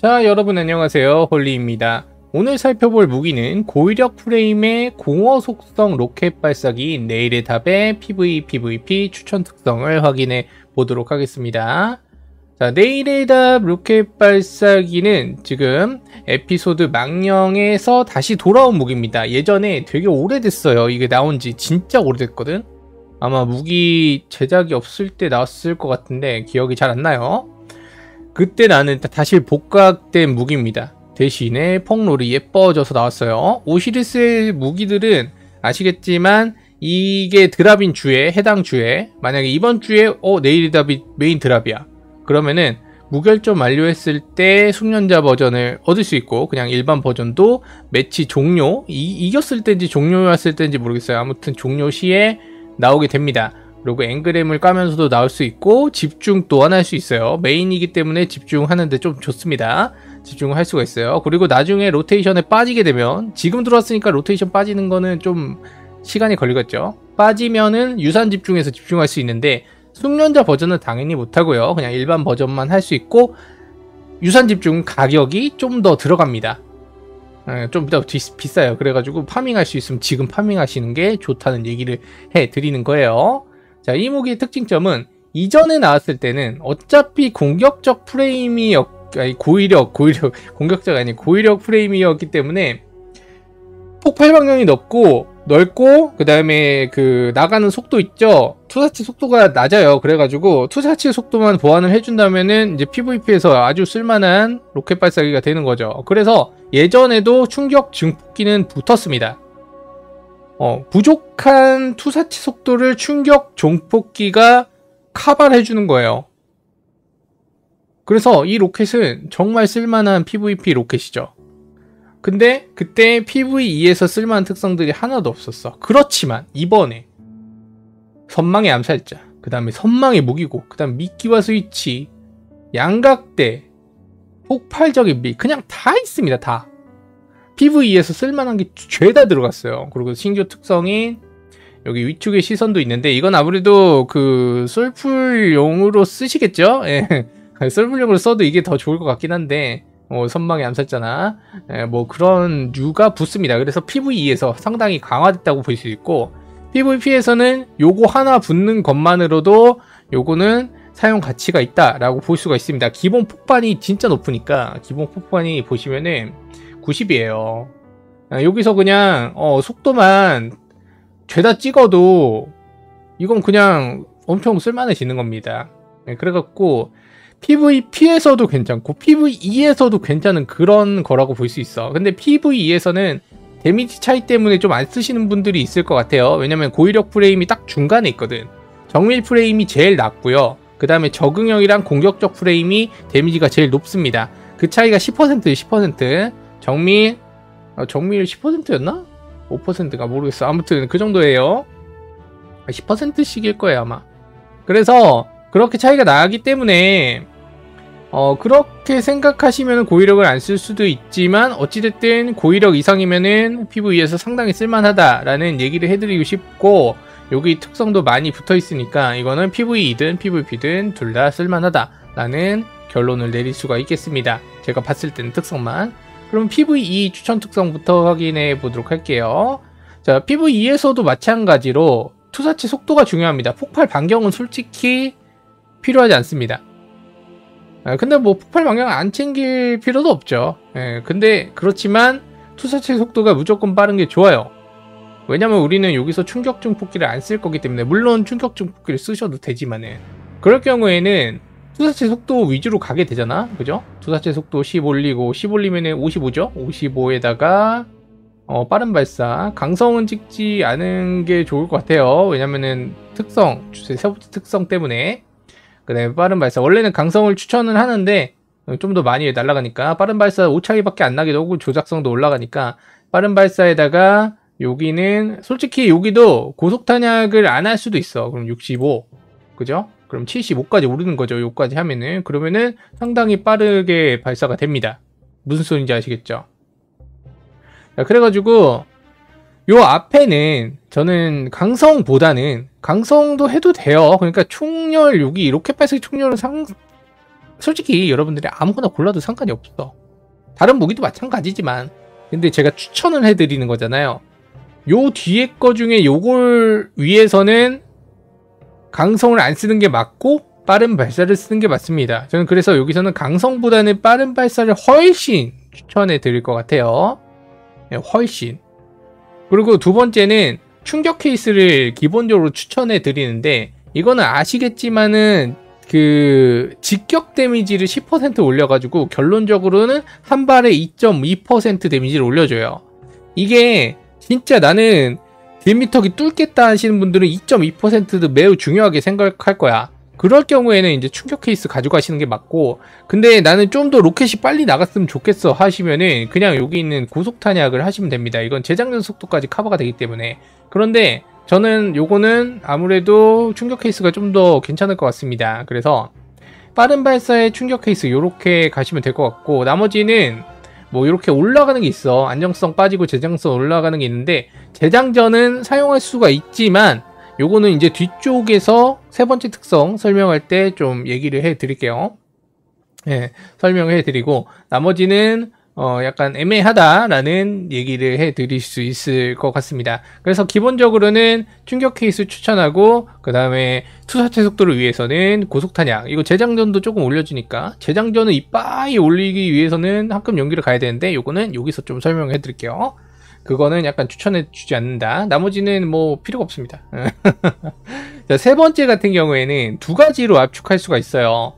자 여러분 안녕하세요. 홀리입니다. 오늘 살펴볼 무기는 고위력 프레임의 공허 속성 로켓 발사기인 내일의 답의 PVE, PVP 추천 특성을 확인해 보도록 하겠습니다. 자 내일의 답 로켓 발사기는 지금 에피소드 망령에서 다시 돌아온 무기입니다. 예전에 되게 오래됐어요. 이게 나온 지 진짜 오래됐거든? 아마 무기 제작이 없을 때 나왔을 것 같은데 기억이 잘 안 나요 그때 나는 다시 복각된 무기입니다. 대신에 perk roll이 예뻐져서 나왔어요. 오시리스의 무기들은 아시겠지만 이게 drop인 주에 해당 주에 만약에 이번 주에 어 내일의 답이 메인 drop이야. 그러면은 무결점 완료했을 때 숙련자 버전을 얻을 수 있고 그냥 일반 버전도 매치 종료 이, 이겼을 때인지 종료였을 때인지 모르겠어요. 아무튼 종료 시에 나오게 됩니다. 그리고 engram을 까면서도 나올 수 있고 집중 또한 할 수 있어요. 메인이기 때문에 집중하는데 좀 좋습니다. 집중을 할 수가 있어요. 그리고 나중에 로테이션에 빠지게 되면 지금 들어왔으니까 로테이션 빠지는 거는 좀 시간이 걸리겠죠. 빠지면은 유산 집중해서 집중할 수 있는데 숙련자 버전은 당연히 못하고요. 그냥 일반 버전만 할 수 있고 유산 집중 가격이 좀 더 들어갑니다. 예, 좀더 비싸요. 그래가지고 farming할 수 있으면 지금 farming하시는 게 좋다는 얘기를 해드리는 거예요. 자, 이 무기의 특징점은 이전에 나왔을 때는 어차피 공격적 프레임이었, 아니, 고위력, 고위력, 공격적 아니, 고위력 프레임이었기 때문에 폭발 방향이 넓고, 넓고, 그 다음에 그, 나가는 속도 있죠? 투사치 속도가 낮아요. 그래가지고, 투사치 속도만 보완을 해준다면은, 이제 PVP에서 아주 쓸만한 로켓 발사기가 되는 거죠. 그래서 예전에도 충격 증폭기는 붙었습니다. 어, 부족한 투사치 속도를 충격 종폭기가 카바해주는 거예요. 그래서 이 로켓은 정말 쓸만한 PVP 로켓이죠. 근데 그때 PVE에서 쓸만한 특성들이 하나도 없었어. 그렇지만 이번에 선망의 암살자, 그 다음에 선망의 무기고, 그 다음 미끼와 스위치, 양각대, 폭발적인 미, 그냥 다 있습니다. 다. PVE에서 쓸만한 게 죄다 들어갔어요. 그리고 신규 특성인 여기 위축의 시선도 있는데 이건 아무래도 그 솔풀용으로 쓰시겠죠? 예. 솔풀용으로 써도 이게 더 좋을 것 같긴 한데 뭐 선망의 암살자나 예, 뭐 그런 류가 붙습니다. 그래서 PVE에서 상당히 강화됐다고 볼 수 있고 PVP에서는 요거 하나 붙는 것만으로도 요거는 사용 가치가 있다라고 볼 수가 있습니다. 기본 폭발이 진짜 높으니까 기본 폭발이 보시면은 90이에요. 아, 여기서 그냥 어, 속도만 죄다 찍어도 이건 그냥 엄청 쓸만해지는 겁니다. 네, 그래갖고 PVP에서도 괜찮고 PVE에서도 괜찮은 그런 거라고 볼 수 있어. 근데 PVE에서는 데미지 차이 때문에 좀 안 쓰시는 분들이 있을 것 같아요. 왜냐면 고위력 프레임이 딱 중간에 있거든. 정밀 프레임이 제일 낮고요. 그 다음에 적응형이랑 공격적 프레임이 데미지가 제일 높습니다. 그 차이가 10% 10%. 정밀 어, 정밀 10%였나? 5%가 모르겠어. 아무튼 그 정도예요. 10%씩일 거예요 아마. 그래서 그렇게 차이가 나기 때문에 어 그렇게 생각하시면 고위력을 안 쓸 수도 있지만 어찌됐든 고위력 이상이면은 PVE에서 상당히 쓸만하다라는 얘기를 해드리고 싶고 여기 특성도 많이 붙어 있으니까 이거는 PVE든 PVP든 둘 다 쓸만하다라는 결론을 내릴 수가 있겠습니다. 제가 봤을 때는 특성만 그럼 PVE 추천 특성부터 확인해 보도록 할게요. 자, PVE에서도 마찬가지로 투사치 속도가 중요합니다. 폭발 반경은 솔직히 필요하지 않습니다. 아, 근데 뭐 폭발 반경 안 챙길 필요도 없죠. 예, 근데 그렇지만 투사치 속도가 무조건 빠른 게 좋아요. 왜냐면 우리는 여기서 충격중 폭기를 안 쓸 거기 때문에 물론 충격중 폭기를 쓰셔도 되지만은 그럴 경우에는 투사체 속도 위주로 가게 되잖아 그죠? 투사체 속도 10 올리고 10 올리면은 55죠? 55에다가 어, 빠른 발사. 강성은 찍지 않은 게 좋을 것 같아요. 왜냐면은 특성 세 번째 특성 때문에. 그 다음에 빠른 발사. 원래는 강성을 추천을 하는데 좀 더 많이 날아가니까. 빠른 발사 오차기밖에 안 나기도 하고 조작성도 올라가니까. 빠른 발사에다가 여기는 솔직히 여기도 고속 탄약을 안 할 수도 있어. 그럼 65 그죠? 그럼 75까지 오르는 거죠. 요까지 하면은 그러면은 상당히 빠르게 발사가 됩니다. 무슨 소리인지 아시겠죠? 자, 그래가지고 요 앞에는 저는 강성보다는 강성도 해도 돼요. 그러니까 총열 여기 이렇게 발사 총열은 상 솔직히 여러분들이 아무거나 골라도 상관이 없어. 다른 무기도 마찬가지지만 근데 제가 추천을 해드리는 거잖아요. 요 뒤에 거 중에 요걸 위해서는 강성을 안 쓰는 게 맞고 빠른 발사를 쓰는 게 맞습니다. 저는 그래서 여기서는 강성보다는 빠른 발사를 훨씬 추천해 드릴 것 같아요. 네, 훨씬. 그리고 두 번째는 충격 케이스를 기본적으로 추천해 드리는데 이거는 아시겠지만은 그 직격 데미지를 10% 올려가지고 결론적으로는 한 발에 2.2% 데미지를 올려줘요. 이게 진짜 나는 딜미터기 뚫겠다 하시는 분들은 2.2%도 매우 중요하게 생각할 거야. 그럴 경우에는 이제 충격 케이스 가져가시는 게 맞고 근데 나는 좀 더 로켓이 빨리 나갔으면 좋겠어 하시면은 그냥 여기 있는 고속 탄약을 하시면 됩니다. 이건 재장전 속도까지 커버가 되기 때문에 그런데 저는 요거는 아무래도 충격 케이스가 좀 더 괜찮을 것 같습니다. 그래서 빠른 발사의 충격 케이스 이렇게 가시면 될 것 같고 나머지는 뭐 이렇게 올라가는 게 있어 안정성 빠지고 재장성 올라가는 게 있는데 재장전은 사용할 수가 있지만 요거는 이제 뒤쪽에서 세 번째 특성 설명할 때 좀 얘기를 해 드릴게요. 예, 설명해 드리고 나머지는 어, 약간 애매하다라는 얘기를 해 드릴 수 있을 것 같습니다. 그래서 기본적으로는 충격 케이스 추천하고, 그 다음에 투사체 속도를 위해서는 고속탄약. 이거 재장전도 조금 올려주니까, 재장전을 이빠이 올리기 위해서는 합금 연기를 가야 되는데, 요거는 여기서 좀 설명해 드릴게요. 그거는 약간 추천해 주지 않는다. 나머지는 뭐 필요가 없습니다. 자, 세 번째 같은 경우에는 두 가지로 압축할 수가 있어요.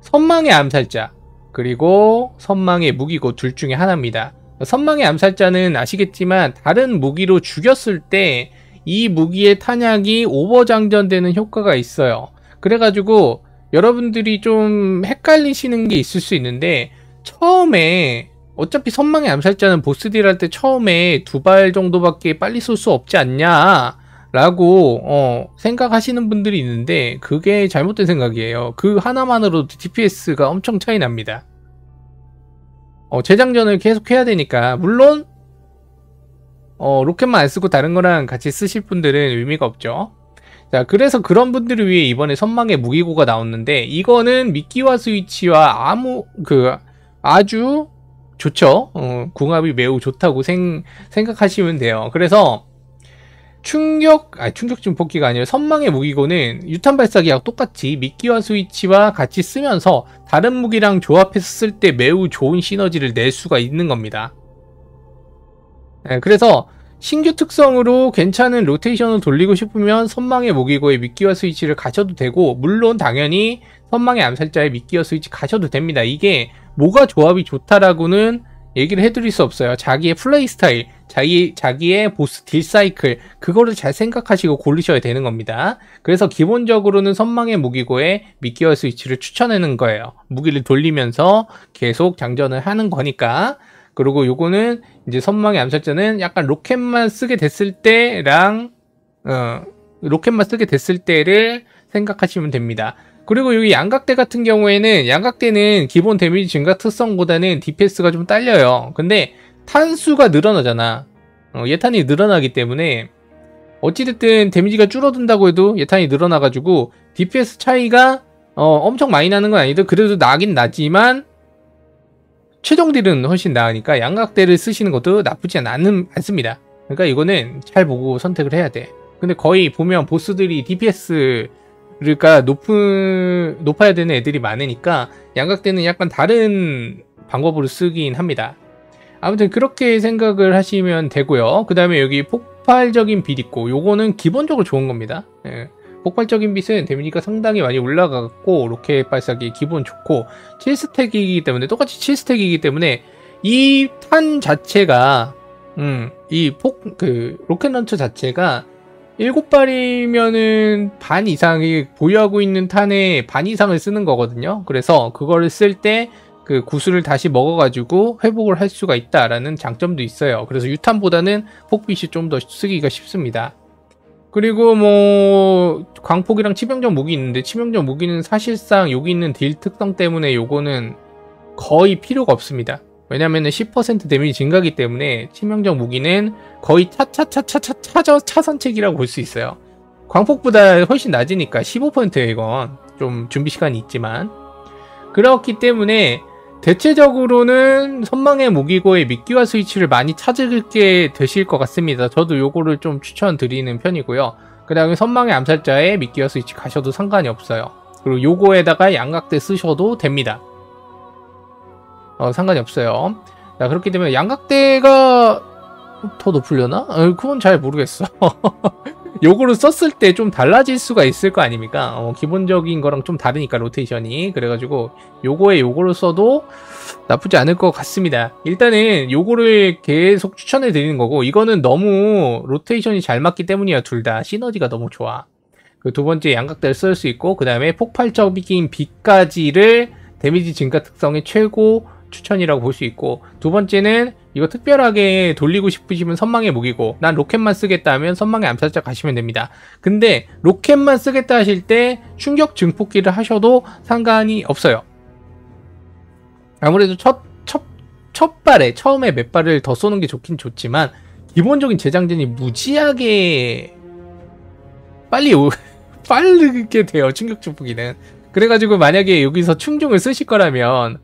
선망의 암살자. 그리고 선망의 무기고 둘 중에 하나입니다. 선망의 암살자는 아시겠지만 다른 무기로 죽였을 때 이 무기의 탄약이 오버장전되는 효과가 있어요. 그래가지고 여러분들이 좀 헷갈리시는 게 있을 수 있는데 처음에 어차피 선망의 암살자는 보스딜 할 때 처음에 두 발 정도밖에 빨리 쏠 수 없지 않냐 라고 어, 생각하시는 분들이 있는데 그게 잘못된 생각이에요. 그 하나만으로도 DPS가 엄청 차이 납니다. 어, 재장전을 계속 해야 되니까 물론 어, 로켓만 안 쓰고 다른 거랑 같이 쓰실 분들은 의미가 없죠. 자, 그래서 그런 분들을 위해 이번에 선망의 무기고가 나왔는데 이거는 미끼와 스위치와 아무 그 아주 좋죠. 어, 궁합이 매우 좋다고 생, 생각하시면 돼요. 그래서 충격, 아 충격 증폭기가 아니라 선망의 무기고는 유탄 발사기하고 똑같이 미끼와 스위치와 같이 쓰면서 다른 무기랑 조합해서 쓸 때 매우 좋은 시너지를 낼 수가 있는 겁니다. 네, 그래서 신규 특성으로 괜찮은 로테이션을 돌리고 싶으면 선망의 무기고의 미끼와 스위치를 가셔도 되고 물론 당연히 선망의 암살자의 미끼와 스위치 가셔도 됩니다. 이게 뭐가 조합이 좋다라고는 얘기를 해드릴 수 없어요. 자기의 플레이 스타일, 자기, 자기의 보스 딜 사이클, 그거를 잘 생각하시고 고르셔야 되는 겁니다. 그래서 기본적으로는 선망의 무기고에 미끼와 스위치를 추천하는 거예요. 무기를 돌리면서 계속 장전을 하는 거니까. 그리고 요거는 이제 선망의 암살자는 약간 로켓만 쓰게 됐을 때랑, 어, 로켓만 쓰게 됐을 때를 생각하시면 됩니다. 그리고 여기 양각대 같은 경우에는 양각대는 기본 데미지 증가 특성보다는 DPS가 좀 딸려요. 근데 탄수가 늘어나잖아. 어, 예탄이 늘어나기 때문에 어찌됐든 데미지가 줄어든다고 해도 예탄이 늘어나가지고 DPS 차이가 어, 엄청 많이 나는 건 아니도 그래도 나긴 나지만 최종 딜은 훨씬 나으니까 양각대를 쓰시는 것도 나쁘지 않은, 않습니다. 그러니까 이거는 잘 보고 선택을 해야 돼. 근데 거의 보면 보스들이 DPS 그러니까 높은 높아야 되는 애들이 많으니까 양각대는 약간 다른 방법으로 쓰긴 합니다. 아무튼 그렇게 생각을 하시면 되고요. 그 다음에 여기 폭발적인 빛 있고 요거는 기본적으로 좋은 겁니다. 예. 폭발적인 빛은 데미지가 상당히 많이 올라갔고 로켓 발사기 기본 좋고 7스택이기 때문에 똑같이 7스택이기 때문에 이 탄 자체가 음, 이 폭 그 로켓 런처 자체가 일곱 발이면은 반 이상이 보유하고 있는 탄의 반 이상을 쓰는 거거든요. 그래서 그거를 쓸 때 그 구슬을 다시 먹어가지고 회복을 할 수가 있다라는 장점도 있어요. 그래서 유탄보다는 폭빛이 좀 더 쓰기가 쉽습니다. 그리고 뭐 광폭이랑 치명적 무기 있는데 치명적 무기는 사실상 여기 있는 딜 특성 때문에 요거는 거의 필요가 없습니다. 왜냐면은 10% 데미지 증가기 때문에 치명적 무기는 거의 차차차차차 차저 차선책이라고 볼 수 있어요. 광폭보다 훨씬 낮으니까 15%예요 이건 좀 준비 시간이 있지만 그렇기 때문에 대체적으로는 선망의 무기고의 미끼와 스위치를 많이 찾게 되실 것 같습니다. 저도 요거를 좀 추천드리는 편이고요. 그 다음에 선망의 암살자에 미끼와 스위치 가셔도 상관이 없어요. 그리고 요거에다가 양각대 쓰셔도 됩니다. 어, 상관이 없어요. 자, 그렇기 때문에 양각대가 더 높으려나? 어, 그건 잘 모르겠어. 요거를 썼을 때 좀 달라질 수가 있을 거 아닙니까? 어, 기본적인 거랑 좀 다르니까 로테이션이 그래가지고 요거에 요거를 써도 나쁘지 않을 것 같습니다. 일단은 요거를 계속 추천해 드리는 거고 이거는 너무 로테이션이 잘 맞기 때문이야 둘 다 시너지가 너무 좋아. 그 두 번째 양각대를 쓸 수 있고 그 다음에 폭발적인 빛까지를 데미지 증가 특성의 최고 추천이라고 볼 수 있고 두 번째는 이거 특별하게 돌리고 싶으시면 선망의 무기고 난 로켓만 쓰겠다 하면 선망의 암살자 가시면 됩니다. 근데 로켓만 쓰겠다 하실 때 충격 증폭기를 하셔도 상관이 없어요. 아무래도 첫, 첫, 첫 발에 처음에 몇 발을 더 쏘는 게 좋긴 좋지만 기본적인 재장전이 무지하게 빨리 오, 빠르게 돼요. 충격 증폭기는. 그래가지고 만약에 여기서 충중을 쓰실 거라면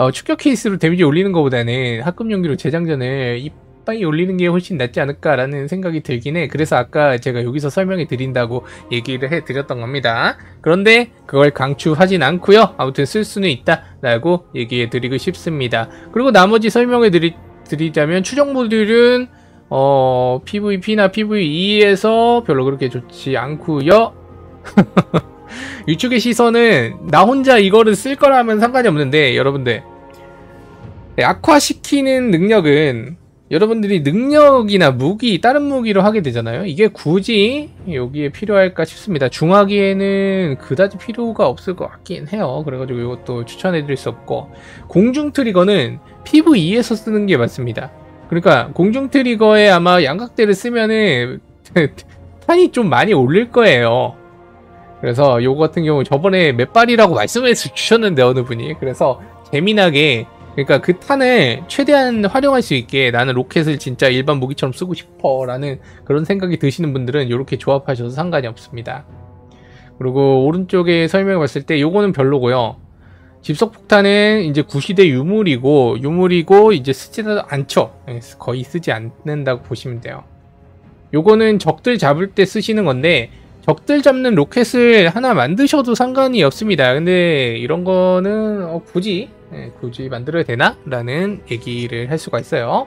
어, 축격 케이스로 데미지 올리는 것보다는 합금 용기로 재장전을 이빨이 올리는 게 훨씬 낫지 않을까라는 생각이 들긴 해. 그래서 아까 제가 여기서 설명해 드린다고 얘기를 해 드렸던 겁니다. 그런데 그걸 강추하진 않고요. 아무튼 쓸 수는 있다라고 얘기해 드리고 싶습니다. 그리고 나머지 설명해 드리, 드리자면 추적 모듈은 어, PVP나 PVE에서 별로 그렇게 좋지 않고요. 이쪽의 시선은 나 혼자 이거를 쓸 거라면 상관이 없는데 여러분들 네, 악화시키는 능력은 여러분들이 능력이나 무기, 다른 무기로 하게 되잖아요. 이게 굳이 여기에 필요할까 싶습니다. 중화기에는 그다지 필요가 없을 것 같긴 해요. 그래가지고 이것도 추천해드릴 수 없고 공중 트리거는 PVE에서 쓰는 게 맞습니다. 그러니까 공중 트리거에 아마 양각대를 쓰면은 탄이 좀 많이 올릴 거예요. 그래서 요거 같은 경우 저번에 몇 발이라고 말씀해 주셨는데 어느 분이. 그래서 재미나게 그러니까 그 탄을 최대한 활용할 수 있게 나는 로켓을 진짜 일반 무기처럼 쓰고 싶어 라는 그런 생각이 드시는 분들은 이렇게 조합하셔도 상관이 없습니다. 그리고 오른쪽에 설명해 봤을 때 요거는 별로고요. 집속폭탄은 이제 구시대 유물이고 유물이고 이제 쓰지도 않죠. 예, 거의 쓰지 않는다고 보시면 돼요. 요거는 적들 잡을 때 쓰시는 건데 적들 잡는 로켓을 하나 만드셔도 상관이 없습니다. 근데 이런 거는 어, 굳이 네, 굳이 만들어야 되나? 라는 얘기를 할 수가 있어요.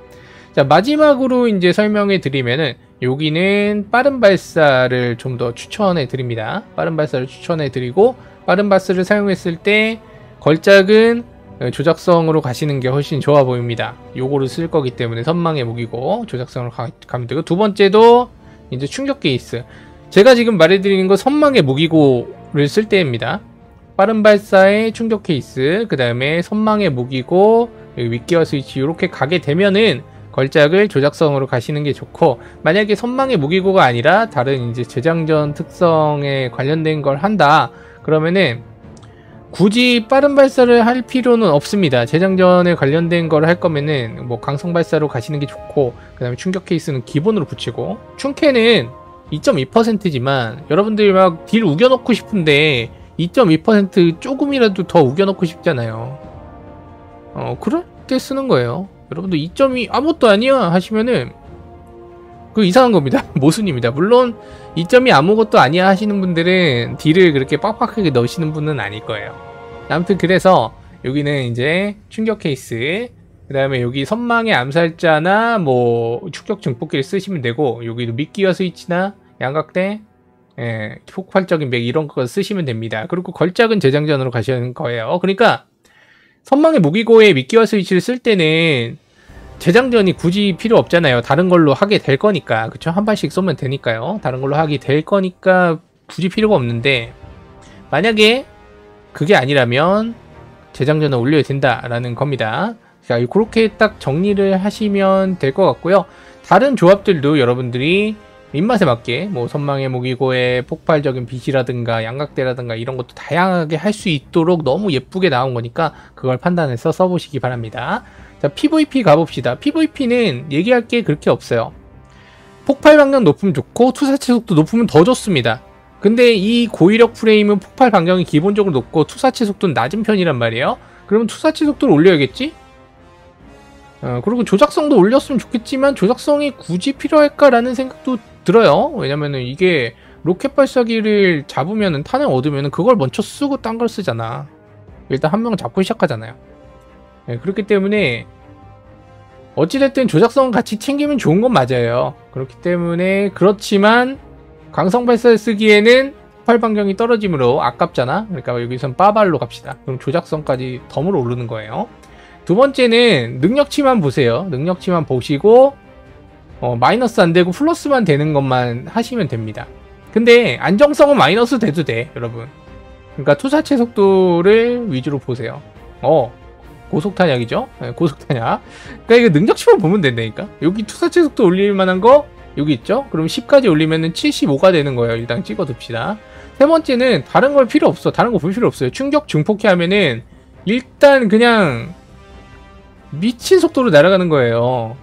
자 마지막으로 이제 설명해 드리면은 여기는 빠른 발사를 좀 더 추천해 드립니다. 빠른 발사를 추천해 드리고 빠른 발사를 사용했을 때 걸작은 조작성으로 가시는 게 훨씬 좋아 보입니다. 요거를 쓸 거기 때문에 선망의 무기고 조작성으로 가, 가면 되고 두 번째도 이제 충격 게이스 제가 지금 말해드리는 건 선망의 무기고를 쓸 때입니다. 빠른 발사의 충격 케이스, 그 다음에 선망의 무기고, 위기와 스위치 이렇게 가게 되면은 걸작을 조작성으로 가시는 게 좋고 만약에 선망의 무기고가 아니라 다른 이제 재장전 특성에 관련된 걸 한다 그러면은 굳이 빠른 발사를 할 필요는 없습니다. 재장전에 관련된 걸 할 거면은 뭐 강성 발사로 가시는 게 좋고 그 다음에 충격 케이스는 기본으로 붙이고 충캐는 2.2%지만 여러분들이 막 딜 우겨놓고 싶은데 2.2% 조금이라도 더 우겨놓고 싶잖아요. 어, 그럴 때 쓰는 거예요. 여러분들 2.2 아무것도 아니야 하시면은 그 이상한 겁니다. 모순입니다. 물론 2.2 아무것도 아니야 하시는 분들은 딜을 그렇게 빡빡하게 넣으시는 분은 아닐 거예요. 아무튼 그래서 여기는 이제 충격 케이스 그 다음에 여기 선망의 암살자나 뭐 축격 증폭기를 쓰시면 되고 여기도 미끼와 스위치나 양각대 예, 폭발적인 맥 이런 거 쓰시면 됩니다. 그리고 걸작은 재장전으로 가시는 거예요. 그러니까 선망의 무기고에 미끼와 스위치를 쓸 때는 재장전이 굳이 필요 없잖아요. 다른 걸로 하게 될 거니까. 그쵸? 한 발씩 쏘면 되니까요. 다른 걸로 하게 될 거니까 굳이 필요가 없는데 만약에 그게 아니라면 재장전을 올려야 된다라는 겁니다. 자, 그렇게 딱 정리를 하시면 될 것 같고요. 다른 조합들도 여러분들이 입맛에 맞게 뭐 선망의 무기고의 폭발적인 빛이라든가 양각대라든가 이런 것도 다양하게 할 수 있도록 너무 예쁘게 나온 거니까 그걸 판단해서 써보시기 바랍니다. 자 PVP 가봅시다. PVP는 얘기할 게 그렇게 없어요. 폭발 방향 높으면 좋고 투사체 속도 높으면 더 좋습니다. 근데 이 고위력 프레임은 폭발 반경이 기본적으로 높고 투사체 속도는 낮은 편이란 말이에요. 그러면 투사체 속도를 올려야겠지? 어, 그리고 조작성도 올렸으면 좋겠지만 조작성이 굳이 필요할까라는 생각도 들어요. 왜냐면은 이게 로켓 발사기를 잡으면은 탄을 얻으면은 그걸 먼저 쓰고 딴 걸 쓰잖아. 일단 한 명 잡고 시작하잖아요. 네, 그렇기 때문에 어찌됐든 조작성 같이 챙기면 좋은 건 맞아요. 그렇기 때문에 그렇지만 강성 발사 쓰기에는 폭발 반경이 떨어지므로 아깝잖아. 그러니까 여기선 빠발로 갑시다. 그럼 조작성까지 덤으로 오르는 거예요. 두 번째는 능력치만 보세요. 능력치만 보시고 어, 마이너스 안 되고 플러스만 되는 것만 하시면 됩니다. 근데 안정성은 마이너스 돼도 돼, 여러분. 그러니까 투사체 속도를 위주로 보세요. 어, 고속탄약이죠? 네, 고속탄약. 그러니까 이거 능력치만 보면 된다니까. 여기 투사체 속도 올릴 만한 거 여기 있죠? 그럼 10까지 올리면은 75가 되는 거예요. 일단 찍어둡시다. 세 번째는 다른 걸 필요 없어. 다른 거 볼 필요 없어요. 충격 중폭기 하면은 일단 그냥 미친 속도로 날아가는 거예요.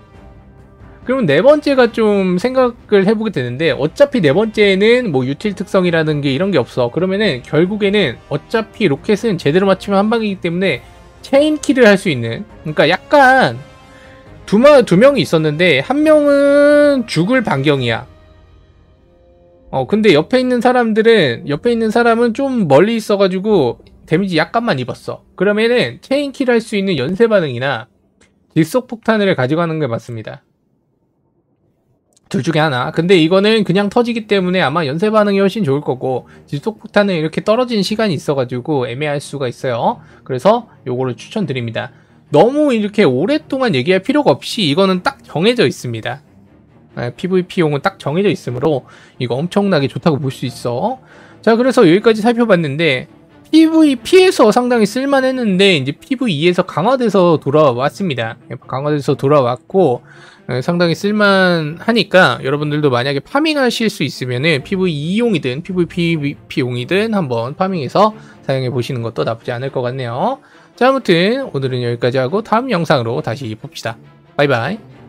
그러면 네 번째가 좀 생각을 해보게 되는데 어차피 네 번째는 뭐 util 특성이라는 게 이런 게 없어. 그러면은 결국에는 어차피 로켓은 제대로 맞추면 한 방이기 때문에 chain kill을 할수 있는 그러니까 약간 두, 마, 두 명이 있었는데 한 명은 죽을 반경이야. 어 근데 옆에 있는 사람들은 옆에 있는 사람은 좀 멀리 있어가지고 데미지 약간만 입었어. 그러면은 chain kill할수 있는 연쇄 반응이나 질속 폭탄을 가져가는 게 맞습니다. 둘 중에 하나. 근데 이거는 그냥 터지기 때문에 아마 연쇄 반응이 훨씬 좋을 거고 질속 폭탄은 이렇게 떨어지는 시간이 있어가지고 애매할 수가 있어요. 그래서 요거를 추천드립니다. 너무 이렇게 오랫동안 얘기할 필요가 없이 이거는 딱 정해져 있습니다. PVP용은 딱 정해져 있으므로 이거 엄청나게 좋다고 볼 수 있어. 자, 그래서 여기까지 살펴봤는데 PVP에서 상당히 쓸만했는데 이제 PVE에서 강화돼서 돌아왔습니다. 강화돼서 돌아왔고 어, 상당히 쓸만하니까 여러분들도 만약에 파밍하실 수 있으면은 PVE용이든 PVP용이든 한번 파밍해서 사용해 보시는 것도 나쁘지 않을 것 같네요. 자 아무튼 오늘은 여기까지 하고 다음 영상으로 다시 봅시다. 바이바이.